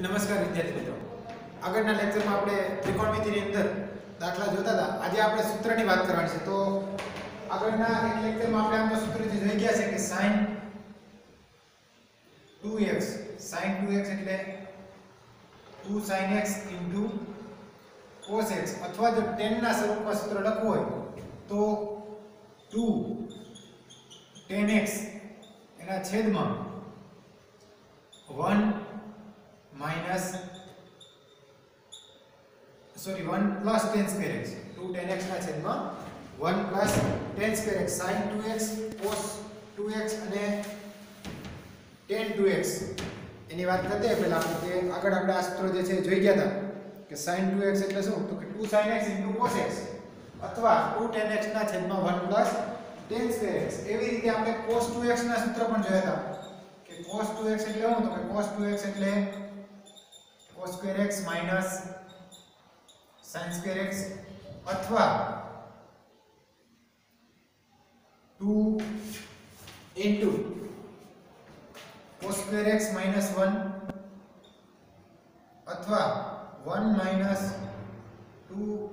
નમસ્કાર વિદ્યાર્થી મિત્રો. આગળના લેક્ચરમાં આપણે ત્રિકોણમિતિની અંદર દાખલા જોતા હતા. આજે આપણે સૂત્રની વાત કરવાની છે. તો આગળના એક લેક્ચરમાં આપણે આમ સૂત્ર જે જોઈ ગયા છે કે sin 2x sin 2x એટલે 2 sin x cos x અથવા જો tan ના સ્વરૂપમાં સૂત્ર લખવું હોય, તો 2 tan x એના છેદમાં 1 minus sorry 1 plus tan square x. 2 tan x ના છેદમાં 1 plus tan square x sin 2x cos 2x અને tan 2x એની વાત કરते પહેલાં આપણે કે આગળ આપણે આ સૂત્ર જે છે જોઈ ગયા હતા કે sin 2x એટલે શું? તો કે 2 sin x cos x અથવા 2 tan x ના છેદમાં 1 પ્લસ ટેન સ્ક્વેર x. એવી રીતે આપણે cos 2x ના સૂત્ર પણ જોયા હતા કે cos 2x એટલે શું? તો કે cos 2x એટલે cos square x minus sin square x અથવા 2 into cos square x minus 1 અથવા 1 minus 2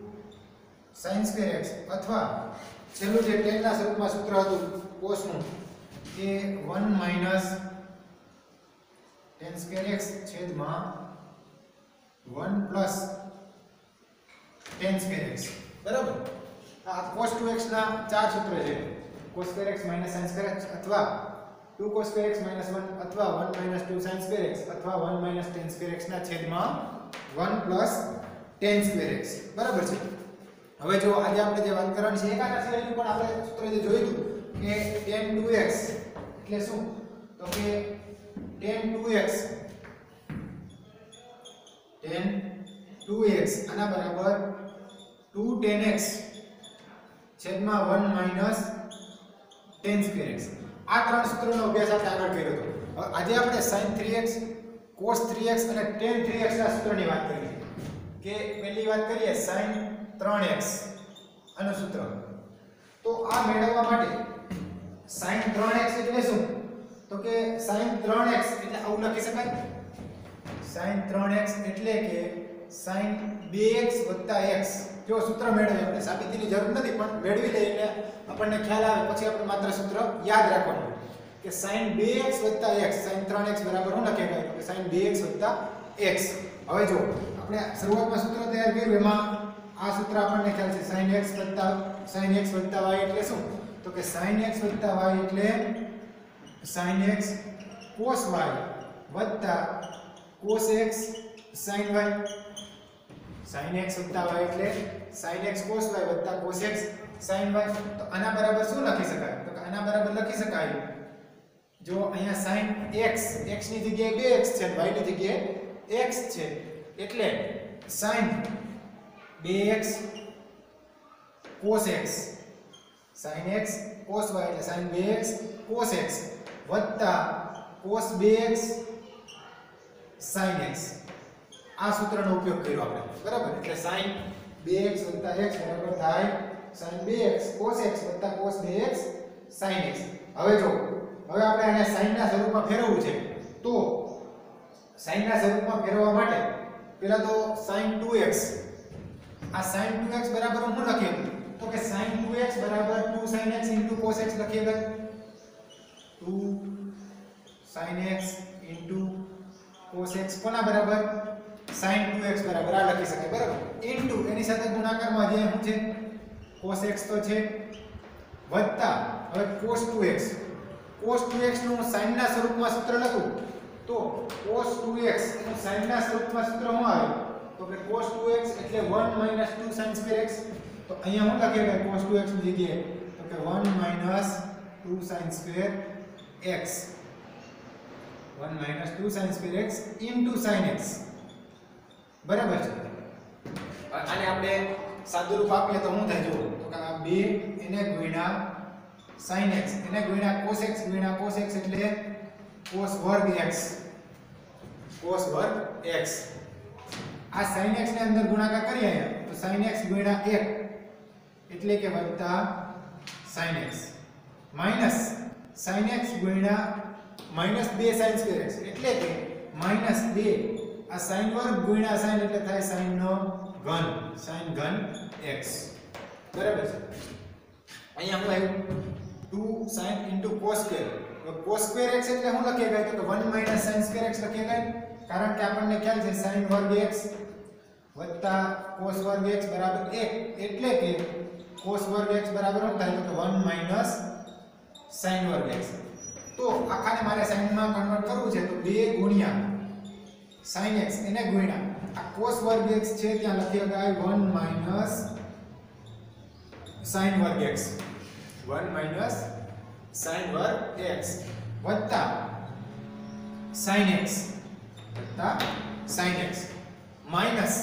sin square x અથવા છેલ્લું જે tan ના સ્વરૂપમાં સૂત્ર હતું cos નું એ 1 minus tan square x છેદમાં 1 પ્લસ tan square x બરાબર આ cos 2x ના ચાર સૂત્ર છે cos square x sin square x અથવા 2 cos square x minus 1 અથવા 1 minus 2 sin square x અથવા 1 minus tan square x ના છેદમાં 1 plus tan square x બરાબર છે હવે જો આજે આપણે જે વાત કરવાની છે એકાના સિવાયનું પણ આપણે સૂત્ર જે જોયું હતું કે tan 2x એટલે શું તો કે tan 2x tan 2x આના બરાબર 2 tan x છેદમાં 1 માઇનસ tan square x. આ ત્રણ સૂત્રોનો અભ્યાસ આપણે આગળ કર્યો હતો. હવે આજે આપણે sin 3x cos 3x અને tan 3x ના સૂત્રની વાત કરીએ. કે પહેલી વાત કરીએ sin 3x આનું સૂત્ર. તો આ મેળવવા માટે sin 3x એટલે શું? તો કે sin 3x એટલે આવું લખી શકાય. Sin 3x એટલે કે sin 2x x જો સૂત્ર મેળવીએ આપણે સાબિતીની જરૂર નથી, પણ મેળવી લઈએ એટલે આપણને ખ્યાલ આવે. પછી આપણે માત્ર સૂત્ર યાદ રાખવાનું. કે sin 2x x sin 3x બરાબર શું લખી શકાય કે sin 2x x હવે જો આપણે શરૂઆતમાં સૂત્ર તૈયાર કર્યું, એમાં આ સૂત્ર આપણને ખ્યાલ છે. sin x sin x y એટલે શું? તો કે sin x y એટલે sin x cos y વત્તા cos x sin y sin x y એટલે sin x cos y વત્તા cos x sin y તો આના બરાબર શું લખી શકાય તો કે આના બરાબર લખી શકાય જો અહીંયા sin x x ની જગ્યાએ 2x છે y ની જગ્યાએ x છે એટલે sin 2x cos x sin x cos y એટલે sin 2x cos x વત્તા cos 2x sin x આ સૂત્રનો ઉપયોગ કર્યો આપણે. બરાબર? એટલે sin 2x x બરાબર થાય sin 2x cos x cos 2x sin x. હવે જો, હવે આપણે આને sin ના સ્વરૂપમાં ફેરવવું છે. તો sin ના સ્વરૂપમાં ફેરવવા માટે પહેલા તો sin 2x આ sin 2x બરાબર હું લખીએ તો કે sin 2x બરાબર 2 sin x cos x લખીએ ભાઈ 2 sin x cos x કોના બરાબર? sin 2x બરાબર, આ લખી શકાય, બરાબર? ઇન્ટુ એની સાથે ગુણાકારમાં જે શું છે? cos x તો છે વત્તા, હવે cos 2x cos 2x નું sin ના સ્વરૂપમાં સૂત્ર લખું? તો cos 2x નું sin ના સ્વરૂપમાં સૂત્ર શું આવે? તો કે cos 2x એટલે 1 2 sin x તો અહીંયા હું લખી કે cos 2x ની જગ્યાએ? તો કે 1 2 sin square x 1 2 sin square x into sin x. બરાબર છે આને આપણે સાદું રૂપ આપીએ તો શું થાય જો તો કે આ 2 એને ગુણ્યા sin x. એને ગુણ્યા cos x, ગુણ્યા cos x એટલે cos વર્ગ x. cos વર્ગ x. આ sin x ને અંદર ગુણાકાર કરીએ અહીંયા, તો sin x ગુણ્યા 1 એટલે કે વત્તા sin x. Minus sin x ગુણ્યા માઇનસ બે સાઇન સ્ક્વેર એક્સ. એટલે કે માઇનસ બે, આ સાઇન વર્ગ ગુણ્યા sin એટલે થાય sin નો ઘન sin ઘન x બરાબર છે? અહીંયા હું આવ્યું 2 sin cos સ્ક્વેર. તો cos સ્ક્વેર x એટલે શું લખી શકાય? તો વન 1 sin સ્ક્વેર x લખી શકાય. કારણ કે આપણને ખ્યાલ છે સાઇન વર્ગ x વત્તા વર્ગ x બરાબર 1 એટલે કે cos વર્ગ x બરાબર શું થાય? તો વન 1 સાઇન વર્ગ x તો આખાને મારે સાઈનમાં કન્વર્ટ કરવું છે તો બે ગુણ્યા સાઈન એક્સ એને ગુણ્યા. આ કોસ વર્ગ એક્સ છે, ત્યાં લખી શકાય વન માઇનસ સાઈન વર્ગ એક્સ. વન માઇનસ સાઈન વર્ગ એક્સ વત્તા સાઈન એક્સ વત્તા સાઈન એક્સ માઇનસ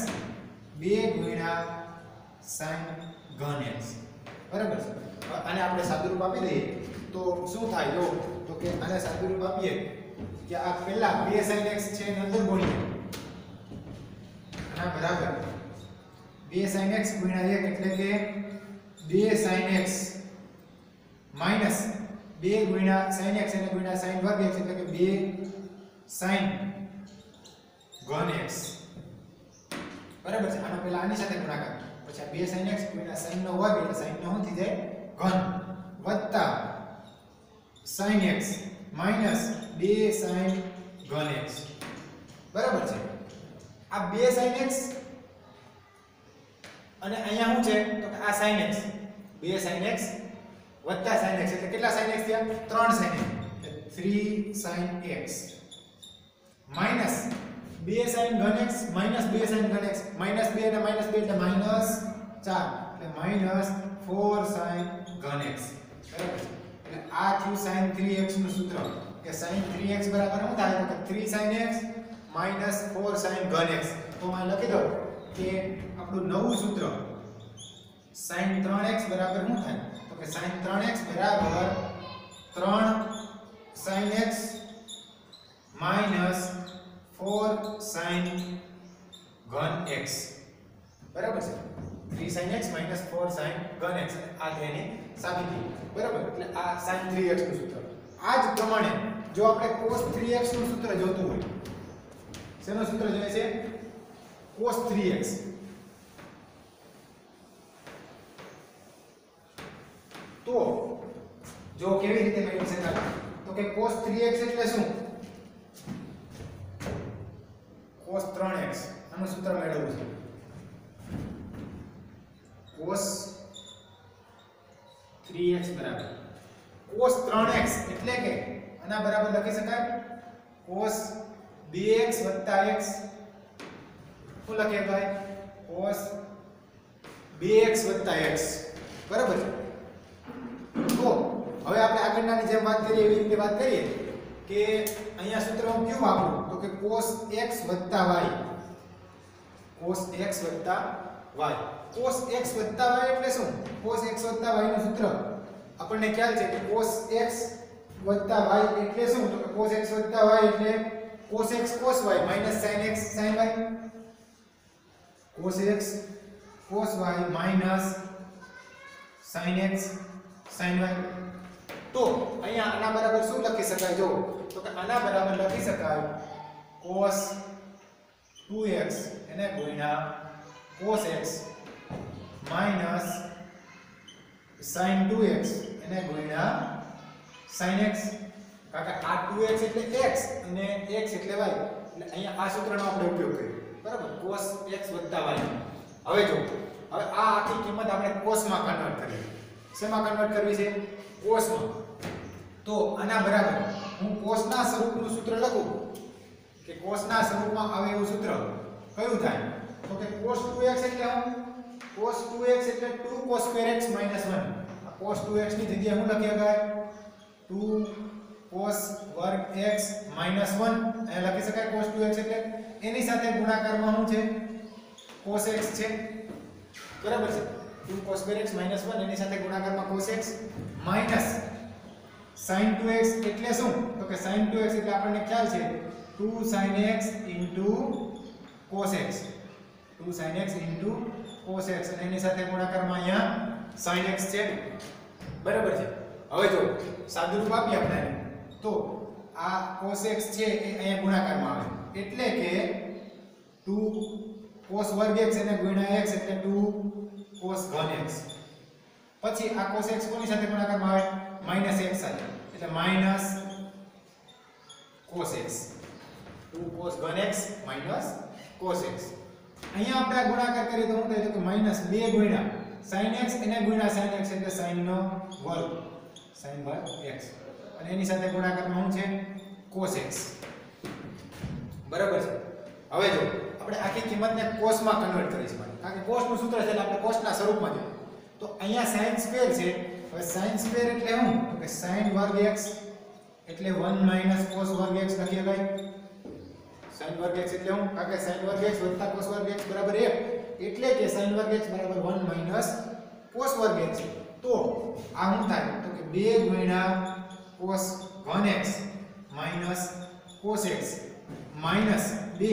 બે ગુણ્યા સાઈન ઘન એક્સ. બરાબર છે? અને આપણે સાદુરૂપ આપી દઈએ. તો શું થાય? જો, તો કે આને સાદુરૂપ આપીએ કે આ પહેલા 2 sin x છે એની અંદર ગુણીએ આના બરાબર. 2 sin x ગુણ્યા 1 એટલે કે 2 sin x માઇનસ 2 ગુણ્યા sin x અને ગુણ્યા sin વર્ગ x એટલે કે 2 sin ઘન x. બરાબર છે? આનો પહેલા આની સાથે ગુણાકાર. પછી આ 2 sin x ગુણ્યા sin નો વર્ગ એટલે sin નો શું થઈ જાય? ઘન વત્તા sin x માઇનસ 2 sin ઘન x. બરાબર છે? આ 2 sin x અને અહીંયા શું છે? તો કે આ sin x. 2 sin x વત્તા sin x. એટલે કેટલા sin x થયા? 3 sin x. 3 sin x minus 2 sin ઘન x માઇનસ 2 sin ઘન x. માઇનસ 2 અને માઇનસ 2 એટલે માઇનસ 4 એટલે માઇનસ 4 sin ઘન x. બરાબર છે? એટલે આ થયું sin 3x નું સૂત્ર. કે sin 3x બરાબર શું થાય? તો કે 3 sin x માઇનસ 4 sin ઘન x. તો અહીં લખી દો કે આપણું નવું સૂત્ર sin 3x બરાબર શું થાય? તો કે sin 3x બરાબર 3 sin x માઇનસ 4 sin ઘન x. બરાબર છે? 3 sin x માઇનસ 4 sin ઘન x. આ તેની સાબિતી. બરાબર? એટલે આ sin 3x નું સૂત્ર. આ જ પ્રમાણે જો આપણે cos 3x નું સૂત્ર જોતું હોય, શેનું સૂત્ર જોઈએ છે? cos 3x તો જો કેવી રીતે મેળવી શકાય? તો કે cos 3x એટલે શું? cos 3x આનું સૂત્ર મેળવવું છે. Cos 3x બરાબર. cos 3x એટલે કે આના બરાબર લખી શકાય? cos 2x x. શું લખી શકાય cos 2x x. બરાબર તો હવે આપણે આગળનાની જેમ વાત કરીએ, એવી રીતે વાત કરીએ કે અહીંયા સૂત્ર હું ક્યુ વાપરું? તો કે cos x y. cos x y. cos x y એટલે શું cos x y નું સૂત્ર આપણને ખ્યાલ છે કે cos x y એટલે શું તો cos x y એટલે cos x cos y sin x sin y cos x cos y sin x sin y તો અહીંયા આના બરાબર શું લખી શકાય જો તો કે આના બરાબર લખી શકાય cos 2x એને ગુણ્યા cos x minus sin 2x એને ગુણ્યા sin x કારણ કે આ 2x એટલે x અને x એટલે y એટલે અહીંયા આ સૂત્રનો આપણે ઉપયોગ કરીએ. બરાબર? cos x y હવે જો, હવે આ આખી કિંમત આપણે cos માં કન્વર્ટ કરીએ. શેમાં કન્વર્ટ કરવી છે? cos માં તો આના બરાબર હું cos ના સ્વરૂપનું સૂત્ર લખું કે cos ના સ્વરૂપમાં આવે એવું સૂત્ર. કયું થાય? તો કે cos 2x એટલે હું cos 2x એટલે 2 cos square x 1 આ cos 2x ની જગ્યાએ હું લખી શકાય? 2 cos વર્ગ x 1 અહીંયા લખી શકાય cos 2x એટલે એની સાથે ગુણાકારમાં શું છે? cos x છે. બરાબર છે? 2 cos square x 1 એની સાથે ગુણાકારમાં cos x minus sin 2x એટલે શું? તો કે sin 2x એટલે આપણને ખ્યાલ છે 2 sin x cos x. 2 sin x cos x અને એની સાથે ગુણાકારમાં અહીંયા sin x છે. બરાબર છે. હવે જો સાદુરૂપ આપીએ આપણે તો આ cos x છે એ અહીંયા ગુણાકારમાં આવે. એટલે કે 2 cos વર્ગ x અને ગુણ્યા x એટલે 2 cos ઘન x. પછી આ cos x કોની સાથે ગુણાકારમાં આવે? X સાથે. એટલે માઇનસ cos x. 2 cos ઘન x cos x. અહીંયા આપણે આ ગુણાકાર કરીએ તો શું થાય તો કે માઇનસ 2 ગુણ્યા sin x એને ગુણ્યા sin x એટલે sin નો વર્ગ. sin વર્ગ x. અને એની સાથે ગુણાકારમાં શું છે? cos x. બરાબર છે? હવે જો, આપણે આખી કિંમતને કોસમાં કન્વર્ટ કરીશું કારણ કે કોસનું સૂત્ર છે એટલે આપણે કોસના સ્વરૂપમાં જોઈએ. તો અહીંયા sin સ્ક્વેર છે. હવે sin સ્ક્વેર એટલે શું? તો કે sin વર્ગ x એટલે 1 cos વર્ગ x લખી શકાય. Sin વર્ગ x એટલે હું? કારણ કે sin વર્ગ x cos વર્ગ x બરાબર 1 એટલે કે sin વર્ગ x બરાબર 1 cos વર્ગ x. તો આ શું થાય? તો કે 2 ગુણ્યા cos ઘન x minus cos x minus 2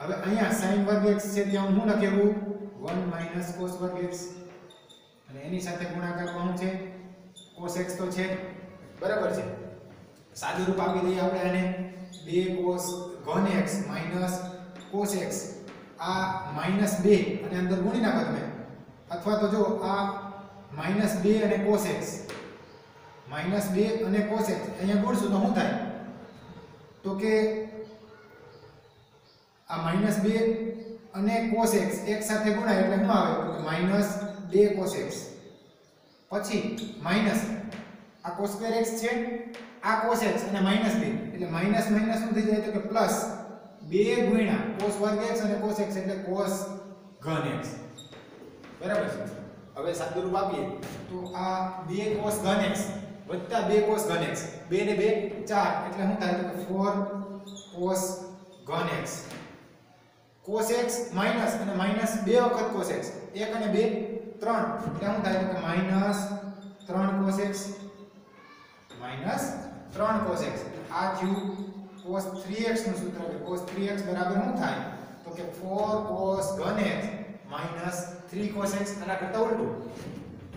હવે અહીંયા sin વર્ગ x છે ત્યાં હું લખેલું? 1 cos વર્ગ x. અને એની સાથે ગુણાકાર કોણ છે? cos x તો છે બરાબર છે? સાદું રૂપ આપી દઈએ આપણે આને. 2 cos ઘન x માઇનસ cos x, આ માઇનસ 2 અને અંદર ગુણી નાખો તમે. અથવા તો જો આ માઇનસ 2 અને cos x માઇનસ બે અને કોસ એક્સ અહીંયા ગુણશું તો શું થાય? તો કે આ માઇનસ બે અને કોસ એક્સ એક સાથે ગુણાય એટલે શું આવે? તો કે બે 2 cos x. પછી માઇનસ આ સ્ક્વેર x છે? આ cos x અને માઇનસ 2 એટલે માઇનસ માઇનસ શું થઈ જાય તો કે પ્લસ 2 ગુણ્યા cos વર્ગ x અને cos x એટલે cos ઘન x. બરાબર છે? હવે સાદું રૂપ આપીએ તો આ 2 cos ઘન x વત્તા 2 cos ઘન x. 2 ને 2 4 એટલે શું થાય તો કે 4 cos ઘન x. cos x માઇનસ અને માઇનસ 2 વખત cos x. 1 અને 2 3 એટલે શું થાય તો કે minus 3 cos x minus 3 cos x. આ થયું cos 3x નું સૂત્ર કે cos 3x બરાબર શું થાય? તો કે 4 cos ઘન x માઇનસ 3 cos x, આના કરતા ઉલટું.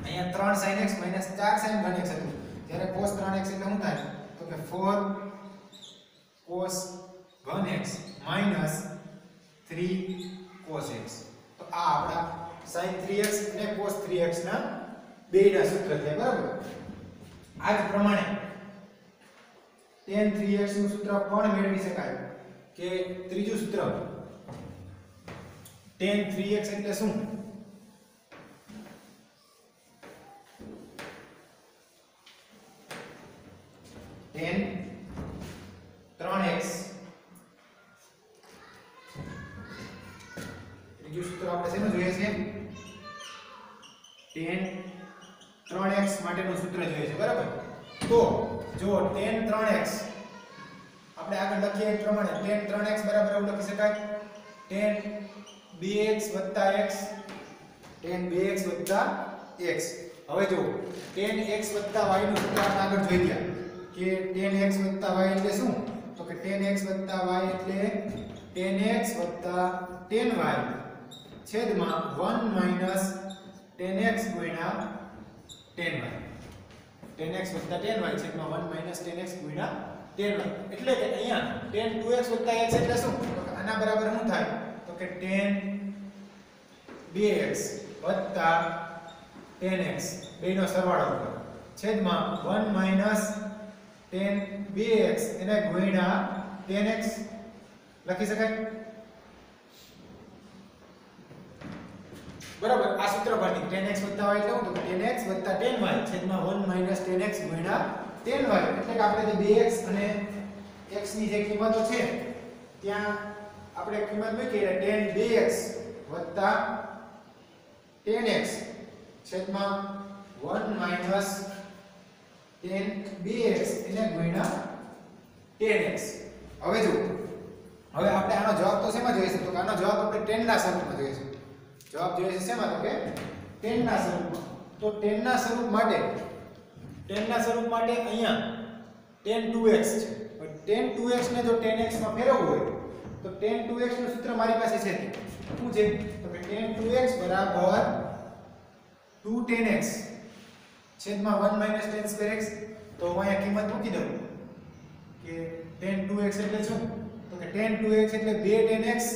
અહીંયા 3 sin x માઇનસ 4 sin ઘન x હતું. ત્યારે cos 3x એટલે શું થાય? તો કે 4 cos ઘન x માઇનસ 3 cos x. તો આ આપણા sin 3x અને cos 3x ના બેયના સૂત્ર થયા બરાબર? આ જ પ્રમાણે tan 3x નું સૂત્ર પણ મેળવી શકાય? કે ત્રીજું સૂત્ર. Tan 3x એટલે શું? Tan 3x ત્રીજું સૂત્ર આપણે શેનું જોઈએ છે? Tan 3x માટેનું સૂત્ર જોઈએ છે, બરાબર? તો જો tan 3x આપણે આગળ લખીએ એ પ્રમાણે tan 3x બરાબર એવું લખી શકાય. tan 2x x tan 2x x હવે જો tan x y નું સૂત્ર આપણે આગળ જોઈ ગયા. કે tan x y એટલે શું? તો કે tan x y એટલે tan x tan y. છેદમાં 1 minus tan x tan y. tan x tan છે છેદમાં 1 માઇનસ tan x ગુણ્યા tan y. એટલે કે અહીંયા 10 2x x એટલે શું? આના બરાબર શું થાય? તો કે 10 2x tan x. બેનો સરવાળો કરો. છેદમાં 1 માઇનસ tan 2x એને ગુણ્યા tan x. લખી શકાય? બરાબર? આ સૂત્ર પરથી tan x y એટલે શું તો tan x tan y છેદમાં 1 tan x tan y. એટલે કે આપણે જે 2x અને x ની જે કિંમતો છે, ત્યાં આપણે કિંમત મૂકી એટલે tan 2x tan x છેદમાં 1 tan 2x એટલે ગુણ્યા tan x. હવે જો હવે આપણે આનો જવાબ તો શેમાં જોઈશું? તો આનો જવાબ આપણે tan ના સ્વરૂપમાં જોઈશું. જવાબ જોઈએ છે શેમાં? તો કે 10 ના સ્વરૂપમાં. તો 10 ના સ્વરૂપ માટે 10 ના સ્વરૂપ માટે અહીંયા tan 2x છે. પણ tan 2x ને જો tan x માં ફેરવવું હોય, તો tan 2x નું સૂત્ર મારી પાસે છે શું છે? તો કે ટુ 2x બરાબર 2 tan x છેદમાં 1 tan square x તો હું અહીંયા કિંમત મૂકી દઉં કે tan 2x એટલે શું? તો કે ટુ 2x એટલે 2 tan x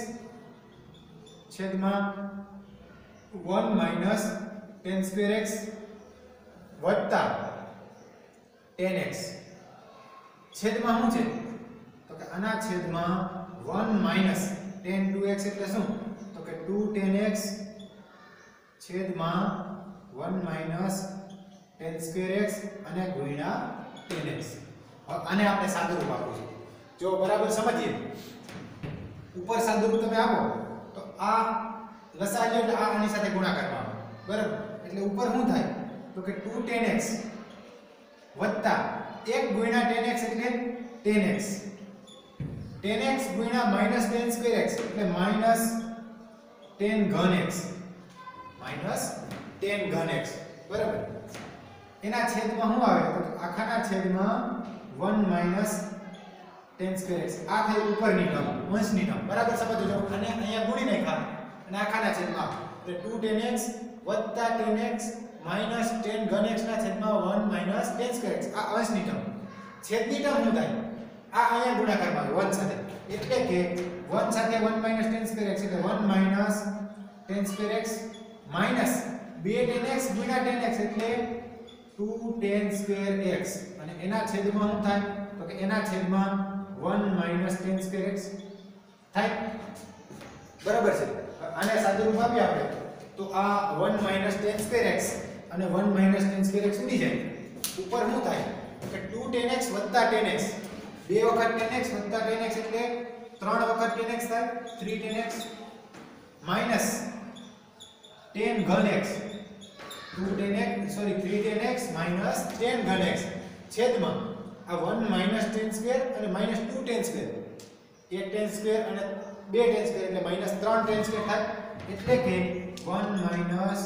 છેદમાં 1 માઇનસ ટેન સ્ક્વેર એક્સ વત્તા ટેન એક્સ છેદમાં શું છે? તો કે આના છેદમાં one minus tan two x એટલે શું? તો કે ટુ ટેન એક્સ છેદમાં one minus tan square x અને ગુણ્યા ટેન એક્સ આને આપણે સાદુરૂપ આપવું છે. જો બરાબર સમજીએ. ઉપર સાદુરૂપ તમે આપો, તો આ લસા લ્યો એટલે આ આની સાથે ગુણાકાર આવે. બરાબર? એટલે ઉપર શું થાય? તો કે 2 tan x વત્તા 1 ગુણ્યા tan x એટલે tan x tan x ગુણ્યા માઇનસ tan સ્ક્વેર x એટલે માઇનસ tan ઘન x માઇનસ tan ઘન x બરાબર? એના છેદમાં શું આવે? તો આખાના છેદમાં 1 માઇનસ tan સ્ક્વેર x આ થઈ ઉપરની ટર્મ, વંશની ટર્મ. બરાબર? સમજો અને અહીંયા ગુણી નાખ્યા. અને આખાના છેદમાં. એટલે 2 tan x વત્તા tan x માઇનસ tan ઘન x ના છેદમાં 1 માઇનસ tan સ્ક્વેર આ અંશની ટર્મ છેદની ટર્મ શું થાય? આ અહીંયા ગુણાકારમાં આવે 1 સાથે. એટલે કે 1 સાથે 1 માઇનસ tan સ્ક્વેર એટલે 1 minus tan square x minus 2 tan x ગુણ્યા tan x એટલે 2 ટેન સ્ક્વેર x. અને એના છેદમાં શું થાય? તો કે એના છેદમાં 1 માઇનસ tan સ્ક્વેર x થાય. બરાબર છે? આને સાદુરૂપ આપીએ આપણે તો આ 1 માઇનસ tan square x અને 1 માઇનસ tan square x ઉડી જાય ઉપર શું થાય કે 2 tan x tan x બે વખત tan x tan x એટલે ત્રણ વખત tan x થાય 3 tan x માઇનસ tan ઘન x 2 tan x sorry 3 tan x minus tan ઘન x છેદમાં આ 1 માઇનસ tan square અને minus 2 tan square 1 tan square અને 2 tan સ્ક્વેર એટલે માઇનસ 3 tan સ્ક્વેર થાય એટલે કે વન માઇનસ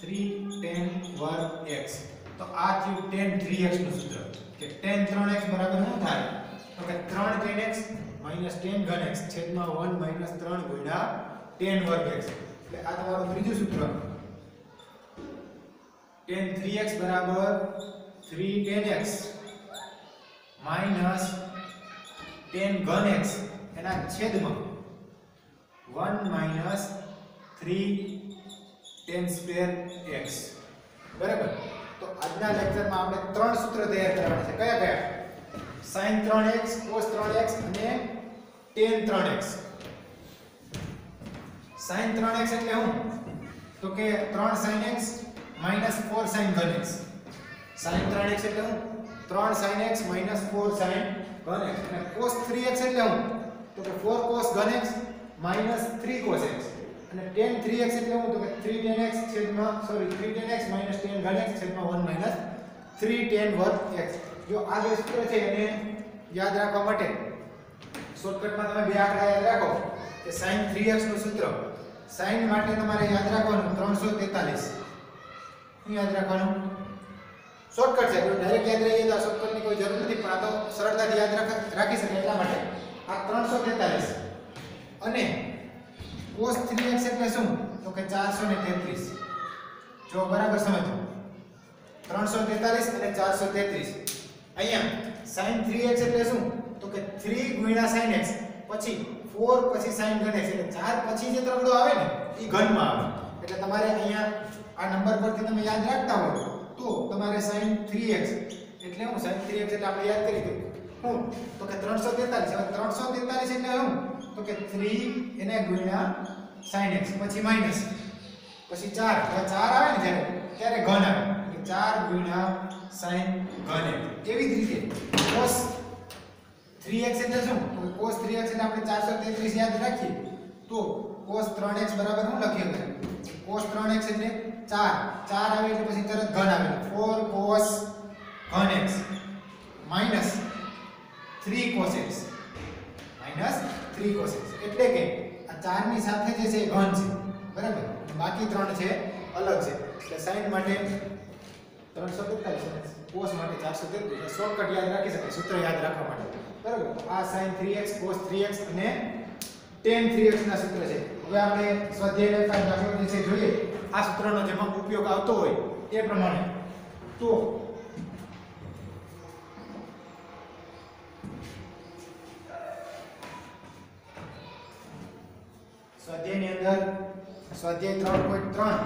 3 tan વર્ગ એક્સ તો આ થયું tan 3x નું સૂત્ર. કે ટેન ત્રણ એક્સ બરાબર શું થાય? તો કે ત્રણ ટેન એક્સ માઇનસ ટેન ઘન એક્સ છેદમાં વન માઇનસ ત્રણ ગુણ્યા ટેન વર્ગ એક્સ એટલે આ તમારું ત્રીજું સૂત્ર. ટેન થ્રી એક્સ બરાબર three tan x minus tan ઘન એક્સ એના છેદમાં. 1 માઇનસ 3 tan સ્ક્વેર એક્સ બરાબર? તો આજના લેક્ચરમાં આપણે ત્રણ સૂત્ર તૈયાર કરવાના છે. કયા કયા? sin 3x cos 3x અને એક્સ 3x sin 3x એટલે શું તો કે 3 sin x 4 sin ઘન x. sin 3x એટલે શું 3 sin x 4 sin ઘન x. અને કોસ થ્રી એક્સ એટલે શું તો કે 4 cos ઘન x 3 cos x. અને ટેન થ્રી એક્સ એટલે હું તો કે થ્રી ટેન એક્સ છેદમાં સોરી 3 tan x tan ઘન એક્સ છેદમાં 1 3 tan વર્ગ એક્સ જો આ જે સૂત્ર છે એને યાદ રાખવા માટે શોર્ટકટમાં તમે બે આંકડા યાદ રાખો, કે sin 3x નું સૂત્ર. sin માટે તમારે યાદ રાખવાનું 343 શું યાદ રાખવાનું? શોર્ટકટ છે. ડાયરેક્ટ યાદ રહીએ તો આ શોર્ટકટની કોઈ જરૂર નથી, પણ આ તો સરળતાથી યાદ રાખી શકે એટલા માટે. આ 343 અને cos 3x એટલે શું? તો કે 433 જો બરાબર સમજો. 343 અને 433 અહીંયા sin 3x એટલે શું? તો કે 3 ગુણ્યા sin x, પછી 4 પછી sin ઘન x, એટલે 4 પછી જે ત્રગડો આવે ને, એ ઘનમાં આવે. એટલે તમારે અહીંયા આ નંબર પરથી તમે યાદ રાખતા હોય તો તમારે sin 3x એટલે હું sin 3x એટલે આપણે યાદ કરી દીધું હું, તો કે 343 હવે 343 એટલે શું તો કે 3 એને ગુણ્યા sin x પછી માઇનસ પછી 4 ચાર 4 આવે ને જ્યારે, ત્યારે ઘન આવે. એટલે 4 ગુણ્યા sin ઘન x એવી જ રીતે cos 3x એટલે શું? તો કે cos 3x એટલે આપણે 433 યાદ રાખીએ. તો cos 3x બરાબર શું લખીએ આપણે cos 3x એટલે 4 4 આવે એટલે પછી તરત ઘન આવે. 4 cos ઘન x. Minus 3 cos x. Minus 3 cos x એટલે કે આ ચારની સાથે જે છે એ ઘન છે. બરાબર? બાકી ત્રણ છે અલગ છે. એટલે સાઈન માટે ત્રણસો તેતાલીસ કોસ માટે 433 શોર્ટકટ યાદ રાખી શકાય, સૂત્ર યાદ રાખવા માટે. બરાબર? આ sine three x cos three x અને tan 3x ના સૂત્ર છે. હવે આપણે સ્વાધ્યાય દાખલો જે છે જોઈએ. આ સૂત્રનો જેમાં ઉપયોગ આવતો હોય એ પ્રમાણે. તો સ્વાધ્યાયની અંદર સ્વાધ્યાય ત્રણ પોઈન્ટ ત્રણ.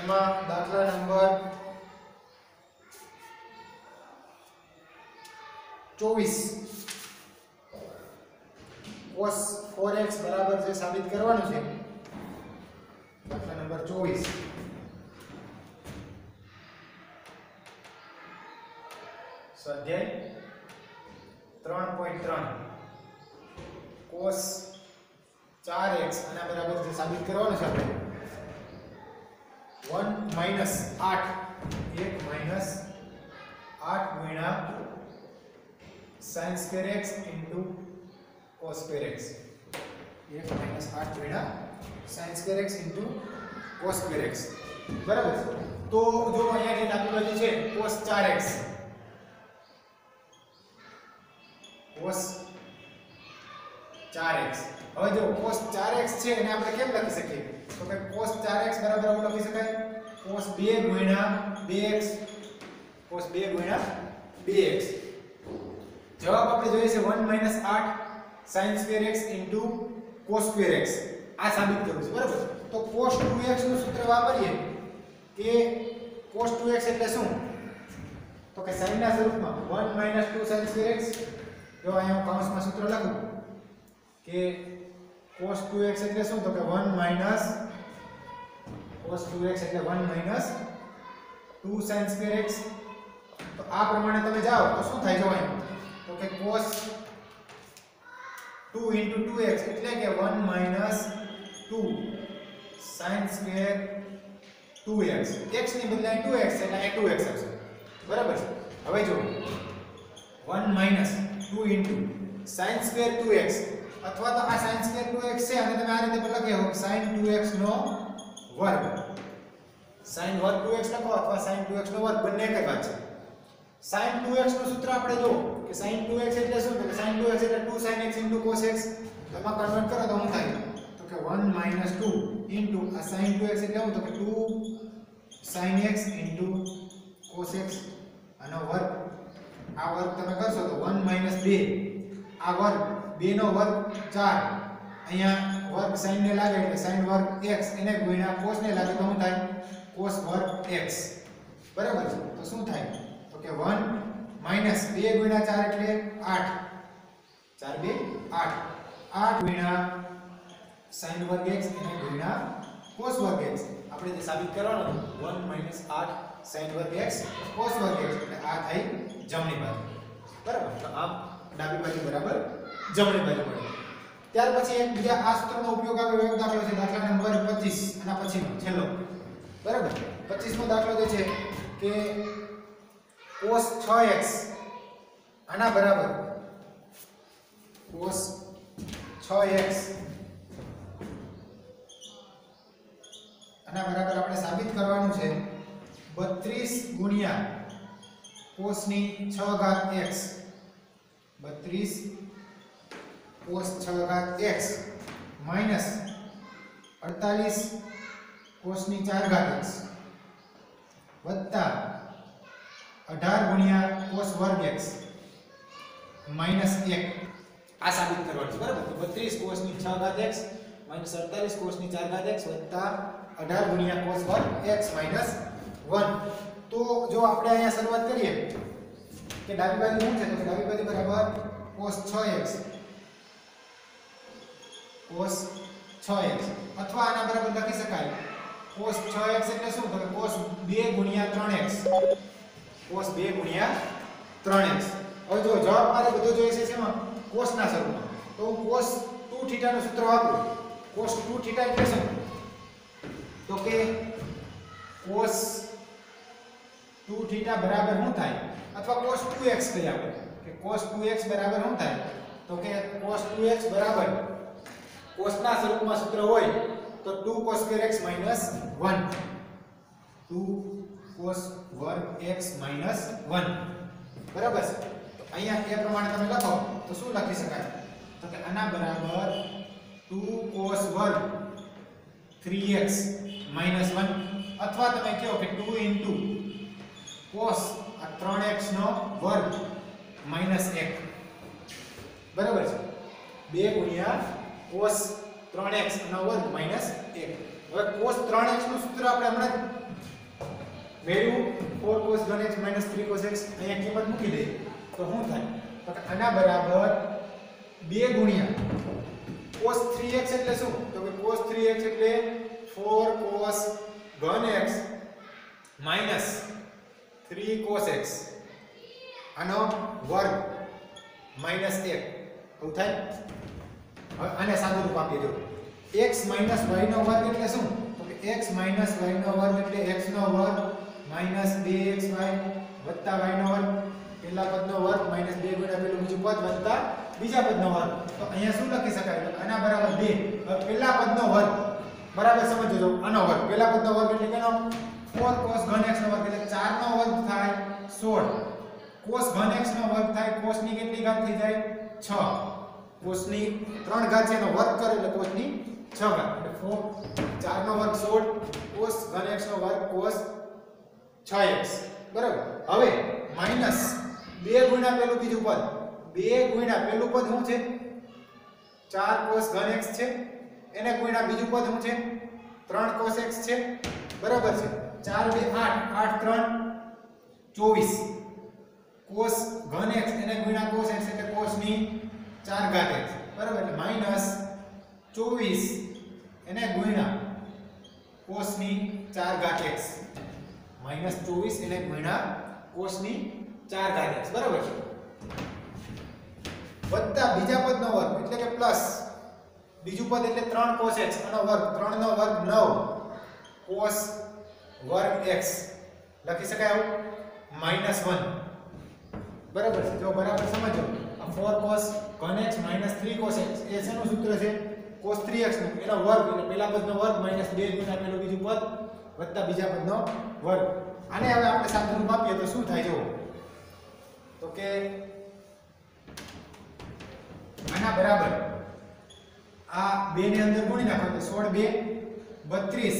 એમાં દાખલા નંબર ચોવીસ. કોસ ફોર એક્સ બરાબર છે સાબિત કરવાનું છે, દાખલા નંબર ચોવીસ. સ્વાધ્યાય ત્રણ પોઈન્ટ ત્રણ. cos 4x આના બરાબર છે સાબિત કરવાનું છે આપણે 1 માઇનસ 8 1 માઇનસ 8 ગુણ્યા sin x into cos square x 1 minus 8 ગુણ્યા sin square x cos square x બરાબર તો જો અહીંયા જે ડાબી બાજુ છે cos 4x cos 4x હવે જો cos 4x છે એને આપણે કેમ લખી શકીએ? તો કે cos 4x બરાબર આવું લખી શકાય. cos 2 ગુણ્યા 2x cos 2 ગુણ્યા 2x જવાબ આપણે જોઈએ છે 1 8 sin square x cos square x આ સાબિત કરવું છે, બરાબર? તો cos 2x નું સૂત્ર વાપરીએ કે cos 2x એટલે શું? તો કે sin ના સ્વરૂપમાં 1 2 sin square x જો અહીંયા હું કૌંસમાં સૂત્ર લખું કે cos 2x એટલે શું તો કે 1 cos 2x એટલે 1 2 sin square x તો આ પ્રમાણે તમે જાઓ તો શું થાય જો અહીંયા તો કે cos 2 into 2x એટલે કે 1 minus 2 sin square 2x x ની બદલે 2x એટલે અહીં 2x આવશે બરાબર છે હવે જો 1 minus 2 into sin square 2x અથવા તો આ sin square 2x છે અને તમે આ રીતે પણ લખી શકો sin 2x નો વર્ગ. sin વર્ગ 2x લખો અથવા sin 2x નો વર્ગ, બંને જ છે. sin 2x નું સૂત્ર આપણે જો કે sin 2x એટલે શું? તો sin 2x એટલે 2 sin x cos x. તો એમાં કન્વર્ટ કરો તો શું થાય? તો કે 1 2 આ sin 2x એટલે શું? તો કે 2 sin x cos x આનો વર્ગ. આ વર્ગ તમે કરશો તો 1 2 આ વર્ગ 2 નો વર્ગ 4 અહીંયા વર્ગ sin ને લાગે એટલે sin વર્ગ x, એને ગુણ્યા cos ને લાગે તો શું થાય? cos વર્ગ x. બરાબર છે? તો શું થાય? તો કે 1 માઇનસ 2 ગુણ્યા 4 એટલે 8 4 2 8 8 ગુણ્યા sin વર્ગ x એને ગુણ્યા cos વર્ગ x. આપણે જે સાબિત કરવાનું 1 માઇનસ 8 sin વર્ગ x cos વર્ગ x. એટલે આ થઈ જમણી બાજુ. બરાબર? તો આમ ડાબી બાજુ બરાબર જમણી બાજુ પડે. ત્યાર પછી એક બીજા આ સૂત્રનો ઉપયોગ આપણે એક દાખલો છે દાખલા નંબર 25 આના પછીનો, છેલ્લો. બરાબર? 25 મો દાખલો જે છે કે cos 6x આના બરાબર. cos 6x આના બરાબર આપણે સાબિત કરવાનું છે 32 ગુણ્યા cos ની 6 ઘાત x. 32 cos 6 ઘાત x માઇનસ 48 cos ની 4 ઘાત x વત્તા 18 ગુણ્યા cos વર્ગ x માઇનસ 1 આ સાબિત કરવાનું છે, બરાબર? તો 32 cos ની 6 ઘાત x માઇનસ 48 cos ની 4 ઘાત x વત્તા 18 ગુણ્યા cos વર્ગ x માઇનસ 1 તો જો આપણે અહીંયા શરૂઆત કરીએ કે ડાબી બાજુ શું છે? તો કે ડાબી બાજુ બરાબર cos 6x cos 6x અથવા આના બરાબર લખી શકાય. cos 6x એટલે શું? તો cos 2 ગુણ્યા 3x cos 2 ગુણ્યા 3x હવે જો જવાબ મારે બધો જોઈએ છે શેમાં cos ના સ્વરૂપમાં. તો હું cos 2 થીટા નું સૂત્ર વાપરું. cos 2 થીટા એટલે શું? તો કે cos 2 થીટા બરાબર શું થાય? અથવા cos 2x કહી આપણે. કે cos 2x બરાબર શું થાય? તો કે cos 2x બરાબર cos ના સ્વરૂપમાં સૂત્ર હોય તો 2 cos square x 1 2 cos વર્ગ x 1 બરાબર છે? તો અહીંયા એ પ્રમાણે તમે લખો, તો શું લખી શકાય? તો કે આના બરાબર 2 cos વર્ગ 3x 1 અથવા તમે કહો કે 2 into cos આ 3x નો વર્ગ -1 બરાબર છે? 2 ગુણ્યા cos 3x નો વર્ગ માઇનસ 1 હવે cos 3x નું સૂત્ર આપણે હમણાં મેળવ્યું. 4 cos 3x minus 3 cos x. અહીંયા કિંમત મૂકી દઈએ. તો શું થાય? તો કે આના બરાબર 2 ગુણ્યા cos 3x એટલે શું? તો કે cos 3x એટલે 4 cos ઘન x minus 3 cos x. આનો વર્ગ માઇનસ 1 આવું થાય? આને સાદું રૂપ આપી દો. x માઇનસ y નો વર્ગ એટલે શું? તો કે x y નો વર્ગ એટલે x નો વર્ગ માઇનસ 2xy વત્તા y નો વર્ગ. પહેલા પદનો વર્ગ માઇનસ 2 ગુણ્યા પેલું બીજું પદ વત્તા બીજા પદનો વર્ગ. તો અહીંયા શું લખી શકાય? આના બરાબર 2 હવે પહેલા પદનો વર્ગ. બરાબર સમજો આનો વર્ગ. પહેલા પદનો વર્ગ એટલે કેનો? 4 cos ઘન x નો વર્ગ. એટલે 4 નો વર્ગ થાય 16 cos ઘન x નો વર્ગ થાય cos ની કેટલી ઘાત થઈ જાય? 6 cos ત્રણ 3 ઘાત છે એનો વર્ગ કરે એટલે કોષની 6 ઘાત. એટલે 4 4 નો વર્ગ 16 કોષ ઘન x નો વર્ગ cos 6x બરાબર? હવે માઇનસ 2 ગુણ્યા પેલું બીજું પદ. 2 ગુણ્યા પેલું પદ શું છે? 4 કોષ ઘન x છે. એને ગુણ્યા બીજું પદ શું છે? 3 કોષ x છે. બરાબર છે? 4 2 8 8 3 24 કોષ ઘન x, એને ગુણ્યા કોષ x એટલે cos ની 4 બરાબર? એટલે માઇનસ ચોવીસ. એને ગુણ્યા કોષની ચાર 4 ઘાત માઇનસ ચોવીસ 24 એને ગુણ્યા કોષની ચાર 4 ઘાત x. બરાબર છે? વત્તા બીજા પદનો વર્ગ, એટલે કે પ્લસ બીજું પદ એટલે 3 cos x. અને વર્ગ 3 નો વર્ગ 9 cos વર્ગ x. લખી શકાય આવું? 1 બરાબર છે? જો બરાબર સમજો. 4 cos ઘન x 3 cos x, એ શેનું સૂત્ર છે? cos 3x નું. એનો વર્ગ, એટલે પહેલા પદનો વર્ગ માઇનસ 2 ગુણ્યા પેલું બીજું પદ વત્તા બીજા પદનો વર્ગ. આને હવે આપણે સાદુરૂપ આપીએ તો શું થાય? જો તો કે આના બરાબર આ 2 ની અંદર ગુણી નાખો તો 16 2 32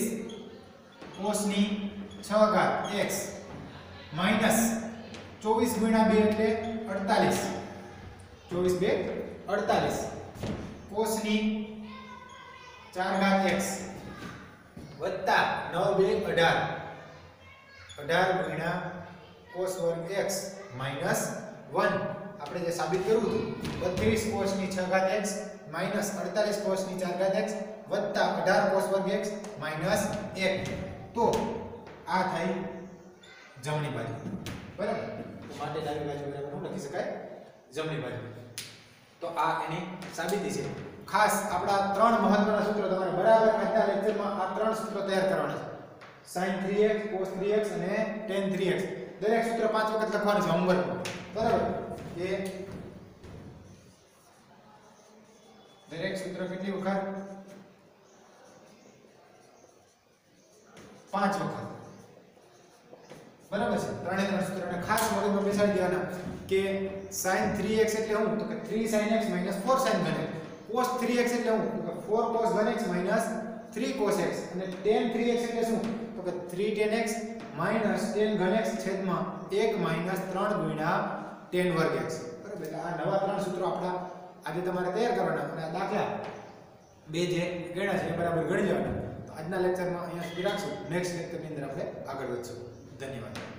cos ની 6 ઘાત x માઇનસ 24 ગુણ્યા 2 એટલે 48 24 2 48 cos ની 4 ઘાત એક્સ વત્તા 9 2 18 18 ગુણ્યા કોષ વર્ગ એક્સ માઇનસ વન. આપણે જે સાબિત કરવું હતું 32 cos ની 6 ઘાત એક્સ માઇનસ અડતાલીસ કોષની ચાર ઘાત એક્સ વત્તા અઢાર કોષ વર્ગ એક્સ માઇનસ એક. તો આ થઈ જમણી બાજુ. બરાબર? તો માટે ડાબી બાજુ બરાબર લખી શકાય? જમણી બાજુ. તો આ એની સાબિતી છે. ખાસ આપણા ત્રણ મહત્વના સૂત્રો તમારે બરાબર આજના લેક્ચરમાં આ ત્રણ સૂત્રો તૈયાર કરવાના છે. sin 3x cos 3x અને tan 3x દરેક સૂત્ર પાંચ વખત લખવાનું છે હોમવર્ક બરાબર? એ દરેક સૂત્ર કેટલી વખત? પાંચ વખત. બરાબર છે? ત્રણે ત્રણ સૂત્રોને ખાસ મગજમાં બેસાડી દેવાના કે sin 3x એટલે શું તો કે 3 sin x 4 sin ઘન cos 3x એટલે શું તો કે 4 cos ઘન x 3 cos x. અને tan 3x એટલે શું? તો કે 3 tan x tan ઘન x છેદમાં 1 3 ગુણ્યા tan વર્ગ x. બરાબર, એટલે આ નવા ત્રણ સૂત્રો આપણા આજે તમારે તૈયાર કરવાના અને આ દાખલા બે જે ગણ્યા છે એ બરાબર ગણી લેવાના. આજના લેક્ચરમાં અહીંયા સુધી રાખશું. નેક્સ્ટ લેક્ચરની અંદર આપણે આગળ વધશું. ધન્યવાદ.